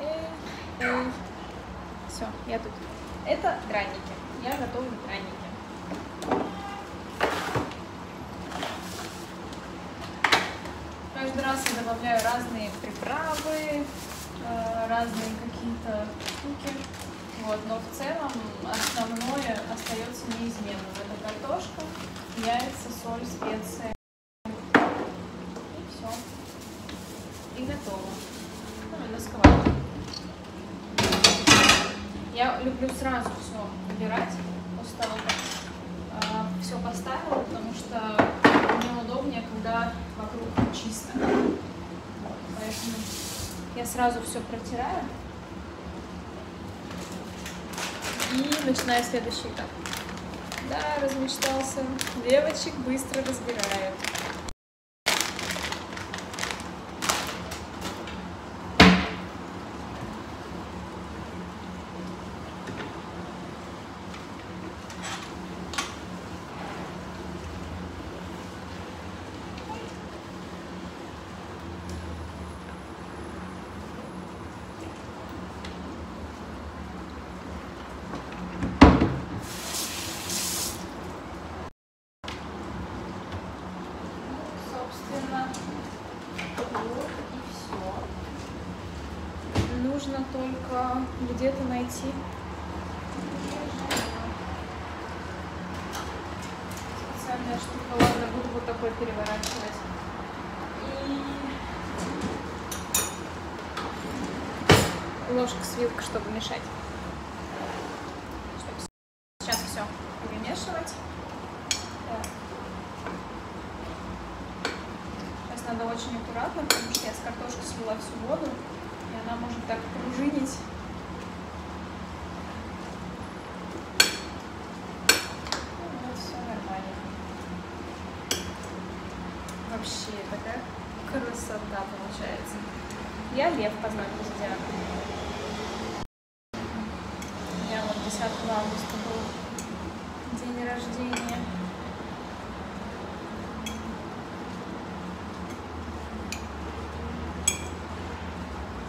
эй, эй. Все, я тут. Это драники. Я готовлю драники. Каждый раз я добавляю разные приправы, э, разные какие-то штуки. Вот, но в целом основное остается неизменным. Это картошка, яйца, соль, специи. И все. И готово. Ну, и на сковородке. Я люблю сразу все убирать после того, как все поставила, потому что мне удобнее, когда вокруг чисто. Поэтому я сразу все протираю. И начинаю следующий этап. Да, размечтался. Девочек быстро разбирают. собственно, вот и все. Нужно только где-то найти специальная штука. Ладно, буду вот такой переворачивать. И ложка с вилкой, чтобы мешать. Чтобы сейчас все перемешивать. Так. Сейчас надо очень аккуратно, потому что я с картошки слила всю воду, и она может так пружинить. Ну, вот все нормально. Вообще такая красота получается. Я лев по знаку зодиака. У меня вот 10 августа был день рождения.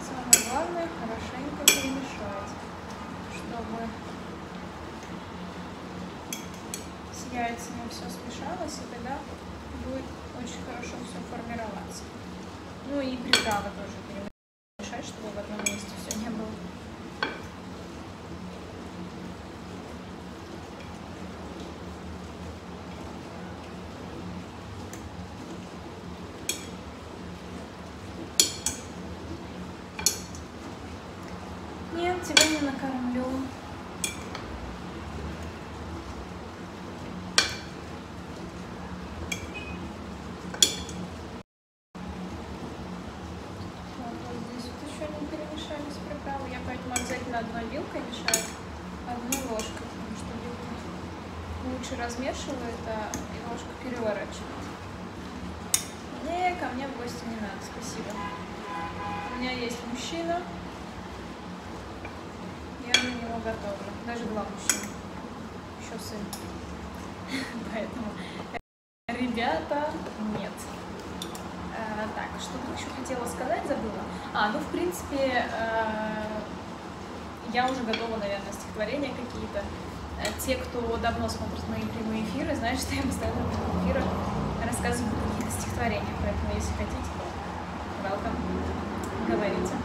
Самое главное хорошенько перемешать, чтобы с яйцами все смешалось, и тогда будет очень хорошо все формироваться. Ну и приправы тоже перемешать, чтобы в одном месте все не было. Нет, тебя не накормлю. Вот, вот здесь вот еще не перемешались приправы. Я поэтому обязательно одной вилкой мешаю, одной ложкой, потому что лучше размешивает, а ложка переворачивает. Не, ко мне в гости не надо, спасибо. У меня есть мужчина, готовлю. Даже два мужчины. Еще сын. Поэтому, ребята, нет. А, так, что бы еще хотела сказать, забыла. А, ну, в принципе, э, я уже готова, наверное, стихотворения какие-то. Э, Те, кто давно смотрит мои прямые эфиры, знают, что я постоянно в прямых эфирах рассказываю какие-то стихотворения. Поэтому, если хотите, то welcome, говорите.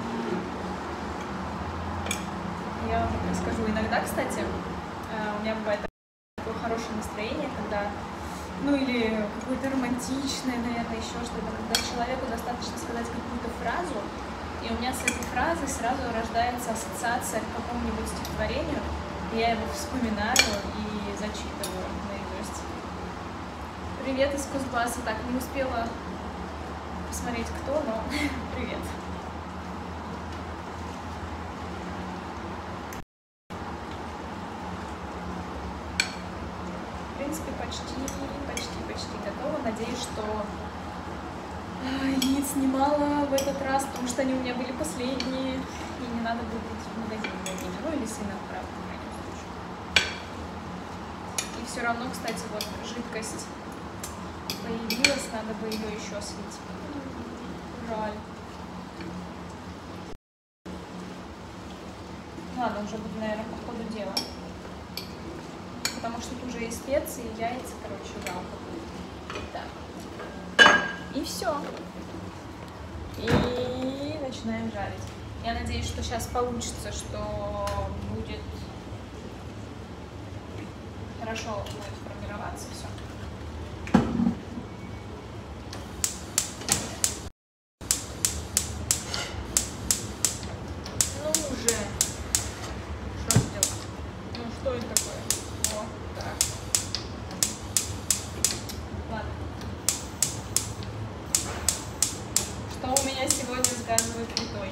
Я вам расскажу. Иногда, кстати, э, у меня бывает такое хорошее настроение, когда, ну или какое-то романтичное, наверное, еще что-то, когда человеку достаточно сказать какую-то фразу, и у меня с этой фразой сразу рождается ассоциация к какому-нибудь стихотворению, и я его вспоминаю и зачитываю наизусть. Привет из Кузбасса. Так, не успела посмотреть, кто, но привет. В принципе, почти, почти, почти готова. Надеюсь, что а, немало в этот раз, потому что они у меня были последние, и не надо будет идти в магазин за ними. Ну или сына отправить, в крайнем случае. И все равно, кстати, вот жидкость появилась, надо бы ее еще слить. Жаль. Ладно, уже буду, наверное, по ходу дела. Потому что тут уже и специи, и яйца, короче, жалко. Так. И все. Начинаем жарить. Я надеюсь, что сейчас получится, что будет хорошо будет формироваться все. Ну уже. Что сделать? Ну что это такое? О, так. Ладно. Что у меня сегодня с газовой плитой?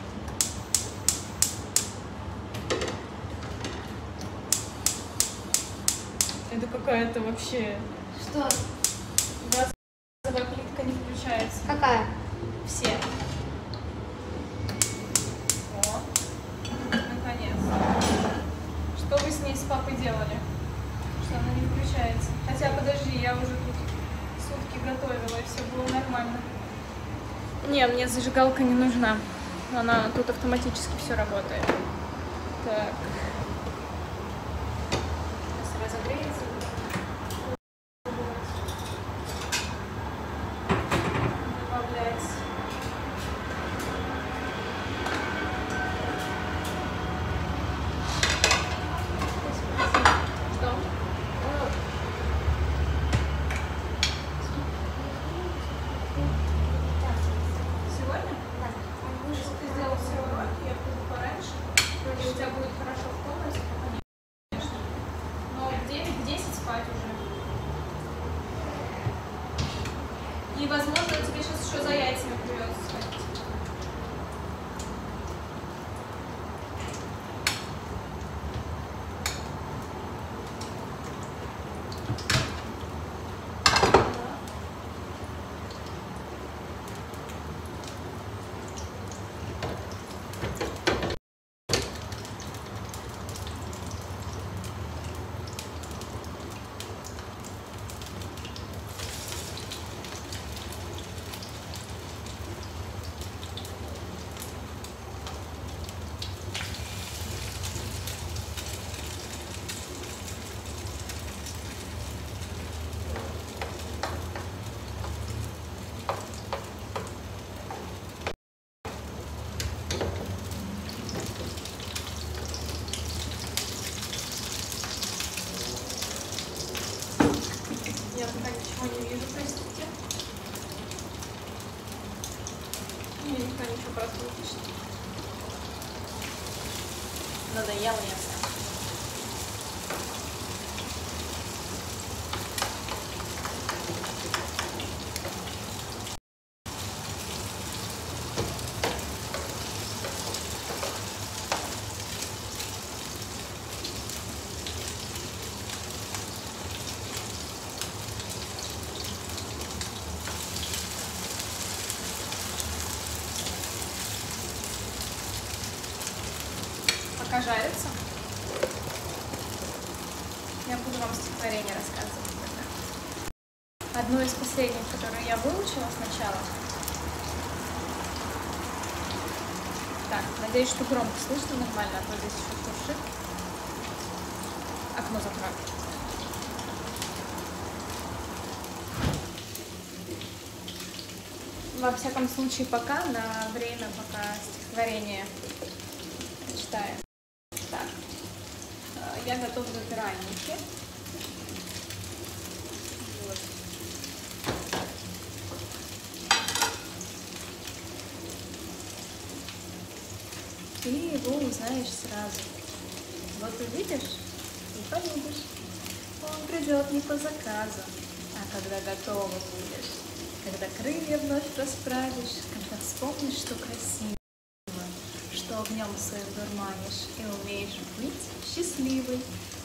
Это какая-то вообще Что? газовая плитка не включается. Какая? Все. О, наконец. Что вы с ней с папой делали? Что она не включается? Хотя, подожди, я уже тут сутки готовила, и все было нормально. Не, мне зажигалка не нужна. Она тут автоматически все работает. Так. Жарится, я буду вам стихотворение рассказывать. тогда. Одно из последних, которое я выучила сначала. Так, надеюсь, что громко слышно нормально, а то здесь еще шуршит. Окно закрою. Во всяком случае, пока, на время, пока стихотворение читаю. Я готовлю драники. Вот. Ты его узнаешь сразу. Вот увидишь и полюбишь. Он придет не по заказу, а когда готова будешь. Когда крылья вновь расправишь, когда вспомнишь, что красиво что в нем своим дурманишь и умеешь быть счастливой,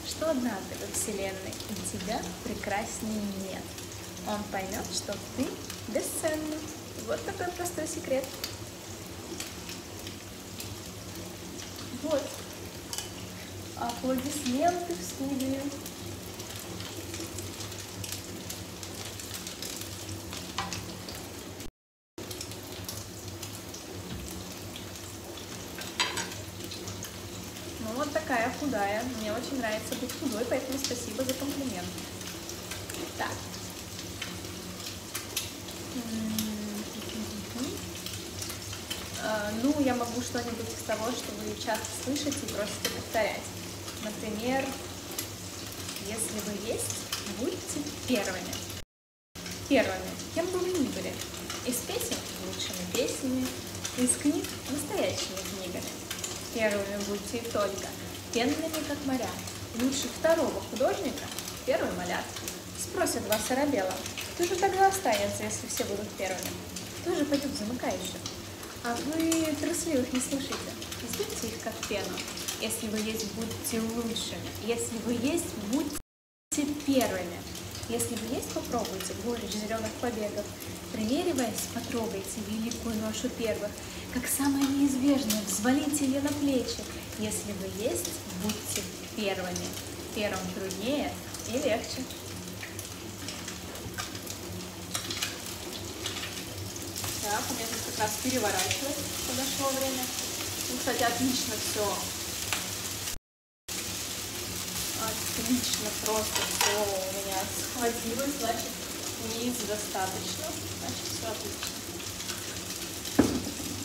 что однажды во Вселенной и тебя прекраснее нет. Он поймет, что ты бесценна. Вот такой простой секрет. Вот. Аплодисменты в студию. Вот такая худая. Мне очень нравится быть худой, поэтому спасибо за комплимент. Так. А, ну, я могу что-нибудь из того, что вы часто слышите и просите повторять. Например, если вы есть, будьте первыми. Первыми, кем бы вы ни были. Из песен – лучшими песнями, из книг – настоящими книгами. Первыми будьте и только, пенными, как моря. Лучше второго художника – первый маляр. Спросят вас Арабела, кто же тогда останется, если все будут первыми? Кто же пойдет замыкающим? А вы трусливых не слушайте. Сбейте их, как пену. Если вы есть, будьте лучшими. Если вы есть, будьте первыми. Если вы есть, попробуйте горечь зеленых побегов. Примериваясь, потрогайте великую ношу первых. Как самое неизбежное, взвалите ее на плечи. Если вы есть, будьте первыми. Первым труднее и легче. Так, у меня тут как раз переворачивать подошло время. Ну, кстати, отлично все. Отлично просто все у меня схватилось, значит, низ достаточно, значит, все отлично.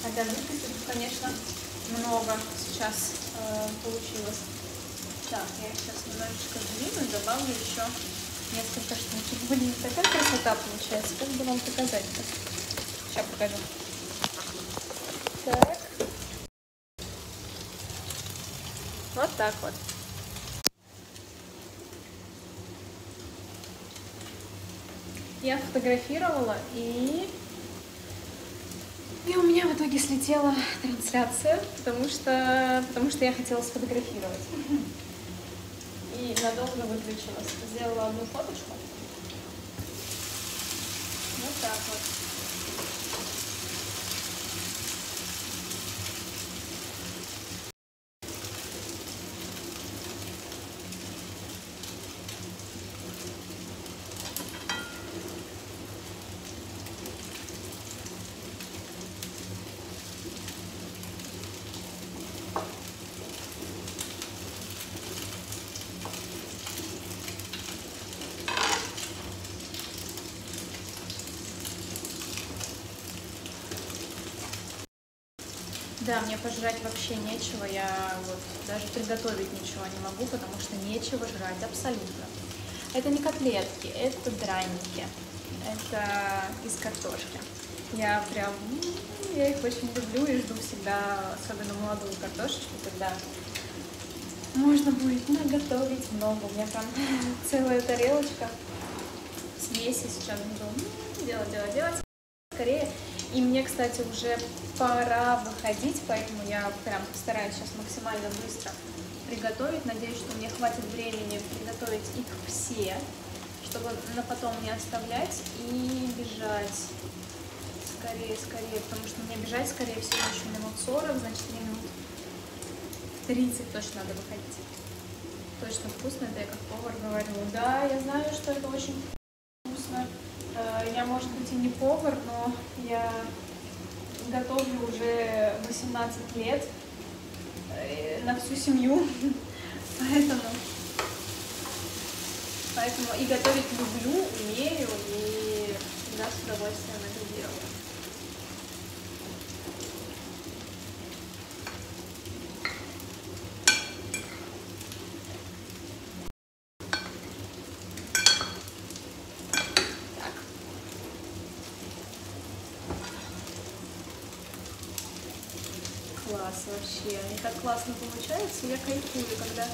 Хотя жидкости тут, конечно, много сейчас э, получилось. Так, я сейчас немножечко сдвину добавлю еще несколько штучек. Блин, такая красота получается. Как бы вам показать-то? Сейчас покажу. Так. Вот так вот. Я фотографировала и... И у меня в итоге слетела трансляция, потому что, потому что я хотела сфотографировать. И надолго выключилась. Сделала одну фоточку. Вот так вот. Да, мне пожрать вообще нечего, я вот даже приготовить ничего не могу, потому что нечего жрать абсолютно. Это не котлетки, это драники, это из картошки. Я прям, я их очень люблю и жду всегда, особенно молодую картошечку, когда можно будет наготовить много. У меня там целая тарелочка. Смеси сейчас буду делать, делать, делать. Скорее и мне, кстати, уже пора выходить, поэтому я прям постараюсь сейчас максимально быстро приготовить. Надеюсь, что мне хватит времени приготовить их все, чтобы на потом не оставлять и бежать скорее, скорее, потому что мне бежать, скорее всего, еще минут 40, значит, минут 30 точно надо выходить. Точно вкусно, это я как повар говорю. Да, я знаю, что это очень я, может быть, и не повар, но я готовлю уже 18 лет э, на всю семью, поэтому, поэтому и готовить люблю, умею, и всегда с удовольствием это делаю. Класс вообще. Они так классно получаются. Я кайфую, когда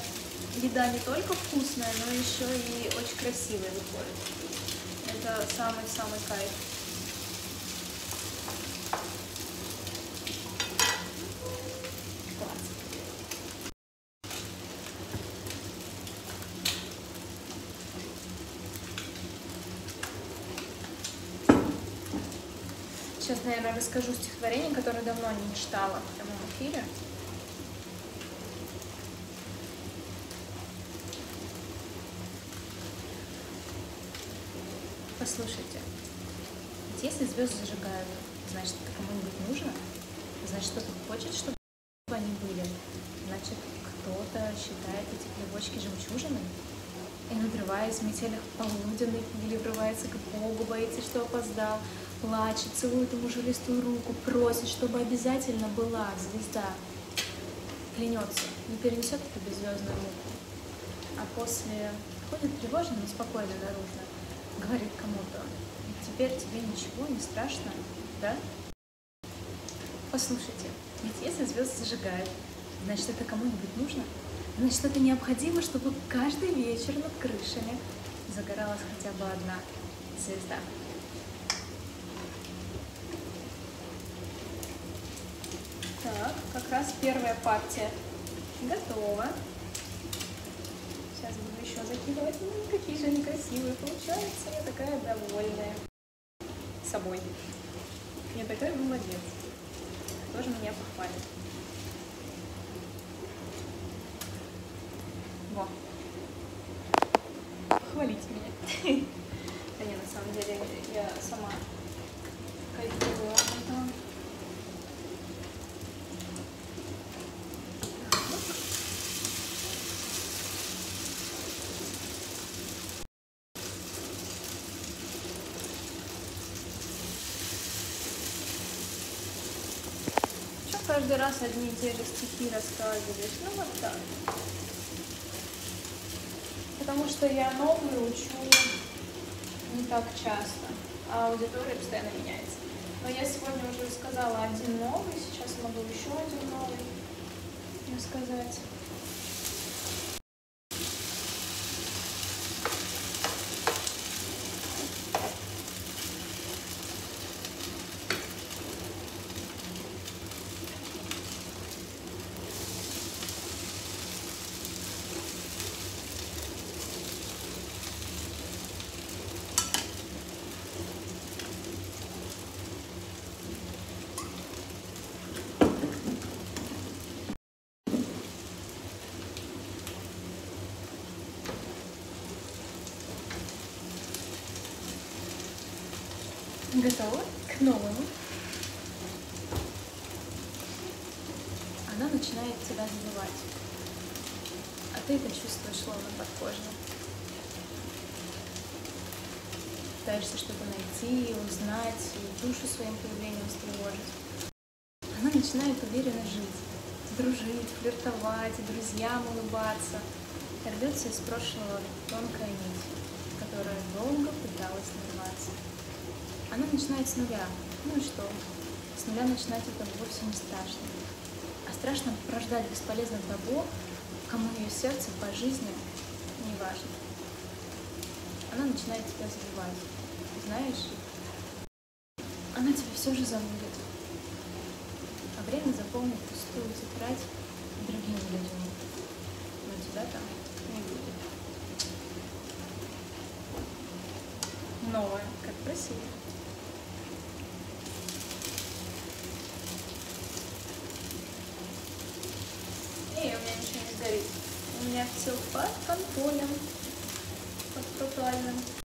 еда не только вкусная, но еще и очень красивая выходит. Это самый-самый кайф. Сейчас, наверное, расскажу стихотворение, которое давно не читала в прямом эфире. Послушайте, если звезды зажигают, значит, это кому-нибудь нужно? Значит, кто-то хочет, чтобы они были? Значит, кто-то считает эти плевочки жемчужиной и, надрываясь в метелях полуденных, или врывается к Богу, боится, что опоздал, плачет, целует ему жилистую руку, просит, чтобы обязательно была звезда. Клянется, не перенесет эту беззвездную муку. А после ходит тревожно, но спокойно наружно, говорит кому-то, теперь тебе ничего не страшно, да? Послушайте, ведь если звезды зажигают, значит это кому-нибудь нужно? Значит это необходимо, чтобы каждый вечер над крышами загоралась хотя бы одна звезда. Так, как раз первая партия готова. Сейчас буду еще закидывать. Ну, какие же они красивые получаются. Я такая довольная собой. Я такая молодец. Тоже меня похвалит. Во. Похвалите меня. Да не, на самом деле я сама кайфую от этого. Что каждый раз одни и те же стихи рассказываешь? Ну вот так. Потому что я новую учу не так часто, а аудитория постоянно меняется. Но я сегодня уже рассказала один новый, сейчас могу еще один новый рассказать. Готова к новому. Она начинает тебя забивать. А ты это чувствуешь словно под кожей. Пытаешься что-то найти, узнать, и душу своим появлением встревожить. Она начинает уверенно жить, дружить, флиртовать, друзьям улыбаться. Рвется из прошлого тонкая нить, которая долго пыталась нарваться. Она начинает с нуля. Ну и что? С нуля начинать это вовсе не страшно. А страшно прождать бесполезно того, кому ее сердце по жизни не важно. Она начинает тебя забивать. Знаешь, она тебя все же забудет. А время заполнит пустую тетрадь другими людьми. Но тебя там не будет. Новое, как. Не, у меня ничего не горит. У меня все под контролем, под тотальным.